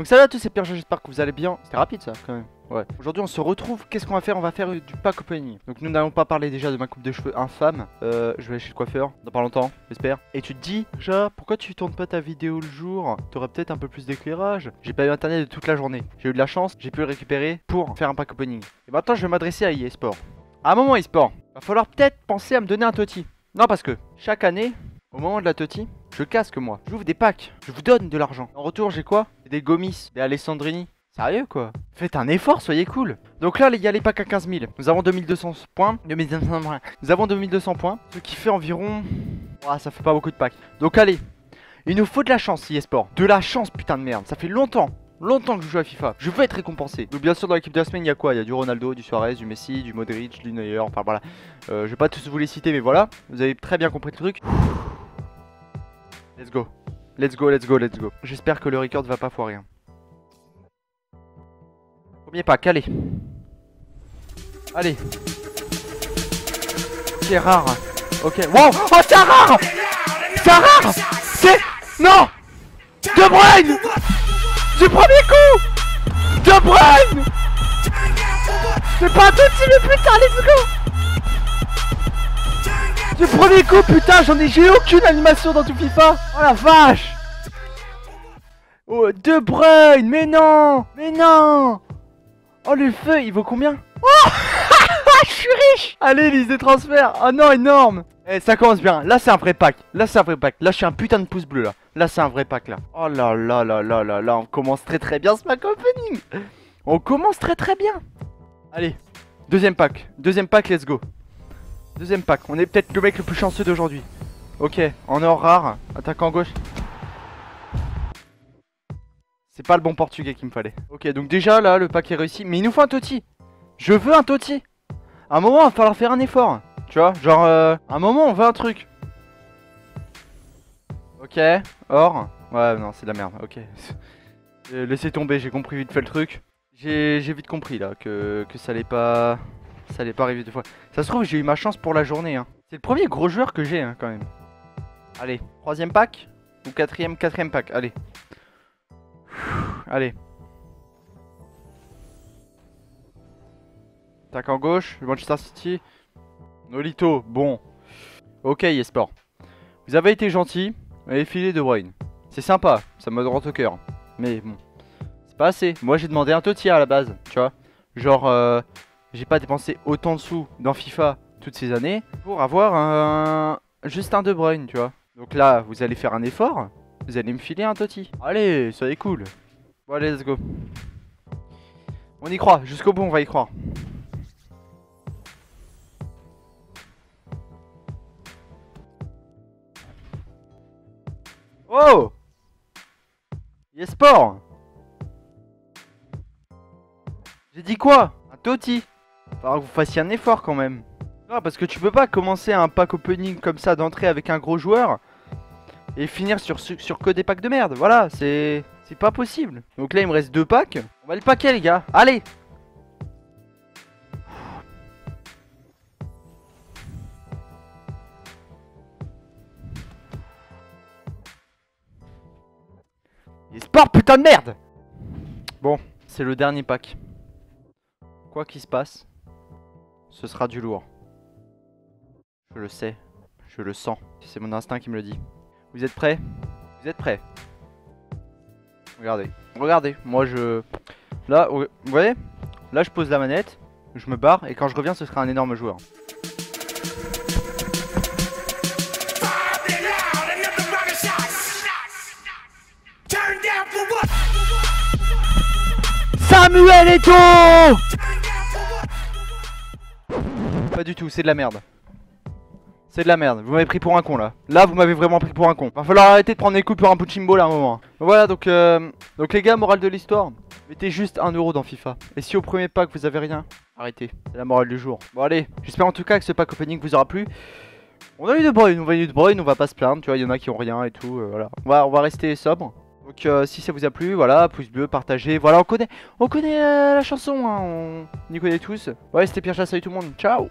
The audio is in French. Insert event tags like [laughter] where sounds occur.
Donc salut à tous, c'est Pierre, j'espère que vous allez bien. C'était rapide ça quand même. Ouais. Aujourd'hui on se retrouve, qu'est-ce qu'on va faire? On va faire du pack opening. Donc nous n'allons pas parler déjà de ma coupe de cheveux infâme. Euh, je vais aller chez le coiffeur dans pas longtemps, j'espère. Et tu te dis, déjà, pourquoi tu tournes pas ta vidéo le jour? T'aurais peut-être un peu plus d'éclairage. J'ai pas eu internet de toute la journée. J'ai eu de la chance, j'ai pu le récupérer pour faire un pack opening. Et maintenant je vais m'adresser à eSport. À un moment eSport, va falloir peut-être penser à me donner un toti. Non parce que chaque année, au moment de la toti, je casque moi. J'ouvre des packs, je vous donne de l'argent. En retour j'ai quoi? Des Gomis, des Alessandrini. Sérieux quoi? Faites un effort, soyez cool Donc là y a les packs à 15 000 Nous avons 2200 points 2200 points Nous avons 2200 points Ce qui fait environ... Ça fait pas beaucoup de packs Donc allez Il nous faut de la chance eSport De la chance putain de merde Ça fait longtemps longtemps que je joue à FIFA. Je veux être récompensé. Donc bien sûr dans l'équipe de la semaine il y a quoi? Il y a du Ronaldo, du Suarez, du Messi, du Modric, du Neuer, enfin voilà. Euh, je vais pas tous vous les citer mais voilà. Vous avez très bien compris le truc. Let's go. Let's go, let's go, let's go. J'espère que le record va pas foirer. hein. Premier pack, allez. Allez. C'est rare. Ok. Wow Oh, c'est rare C'est rare C'est... Non De Du premier coup De C'est pas un petit mais putain, let's go Du premier coup, putain, j'en ai... J'ai aucune animation dans tout FIFA Oh la vache Oh, De Bruyne Mais non Mais non Oh le feu, il vaut combien? [laughs] Oh [laughs] Je suis riche Allez, liste des transferts Oh non, énorme Eh, ça commence bien. Là, c'est un vrai pack. Là, c'est un vrai pack. Là, je suis un putain de pouce bleu, là. Là, c'est un vrai pack, là. Oh là là là là là là, on commence très très bien ce pack opening On commence très très bien Allez, deuxième pack. Deuxième pack, let's go. Deuxième pack. On est peut-être le mec le plus chanceux d'aujourd'hui. Ok, en or rare. Attaquant gauche. C'est pas le bon portugais qu'il me fallait. Ok, donc déjà là, le pack est réussi. Mais il nous faut un Toti. Je veux un Toti. À un moment, il va falloir faire un effort. Tu vois, genre, euh, à un moment, on veut un truc. Ok, or. Ouais, non, c'est de la merde. Ok. [laughs] Laissez tomber, j'ai compris vite fait le truc. J'ai j'ai vite compris là que, que ça allait pas. Ça allait pas arriver deux fois. Ça se trouve, j'ai eu ma chance pour la journée. Hein. C'est le premier gros joueur que j'ai hein, quand même. Allez, troisième pack Ou quatrième, quatrième pack, allez. Allez. Tac en gauche, Manchester City. Nolito, bon. Ok, Yesport. Vous avez été gentil, vous avez filé De Bruyne. C'est sympa, ça me droit au cœur. Mais bon, c'est pas assez. Moi j'ai demandé un Totia à la base, tu vois. Genre, euh, j'ai pas dépensé autant de sous dans FIFA toutes ces années pour avoir un... Juste un De Bruyne, tu vois. Donc là, vous allez faire un effort, vous allez me filer un Totti. Allez, soyez cool. Bon, allez, let's go. On y croit, jusqu'au bout, on va y croire. Oh Yesport J'ai dit quoi? Un Totti Faudra que vous fassiez un effort quand même. Non, parce que tu peux pas commencer un pack opening comme ça d'entrée avec un gros joueur et finir sur, sur, que des packs de merde. Voilà, c'est c'est pas possible. Donc là, il me reste deux packs. On va le paquer, les gars. Allez Les sports, putain de merde Bon, c'est le dernier pack. Quoi qu'il se passe, ce sera du lourd. Je le sais, je le sens. C'est mon instinct qui me le dit. Vous êtes prêts? Vous êtes prêts? Regardez, regardez, moi je... Là, vous voyez? Là je pose la manette, je me barre, et quand je reviens ce sera un énorme joueur. Samuel Eto'o Pas du tout, c'est de la merde. C'est de la merde, vous m'avez pris pour un con là. Là vous m'avez vraiment pris pour un con. Va falloir arrêter de prendre des coups pour un Puchimbo là à un moment. Voilà donc euh, donc les gars, morale de l'histoire. Mettez juste 1€ euro dans FIFA. Et si au premier pack vous avez rien, arrêtez. C'est la morale du jour. Bon allez, j'espère en tout cas que ce pack opening vous aura plu. On a eu de Bruyne, on a eu de Bruyne, on va pas se plaindre, tu vois, il y en a qui ont rien et tout, euh, voilà. On va, on rester sobre. Donc euh, si ça vous a plu, voilà, pouce bleu, partagez, voilà, on connaît, on connaît euh, la chanson, hein, on y connaît tous. Ouais, c'était Pierre Chat, salut tout le monde, ciao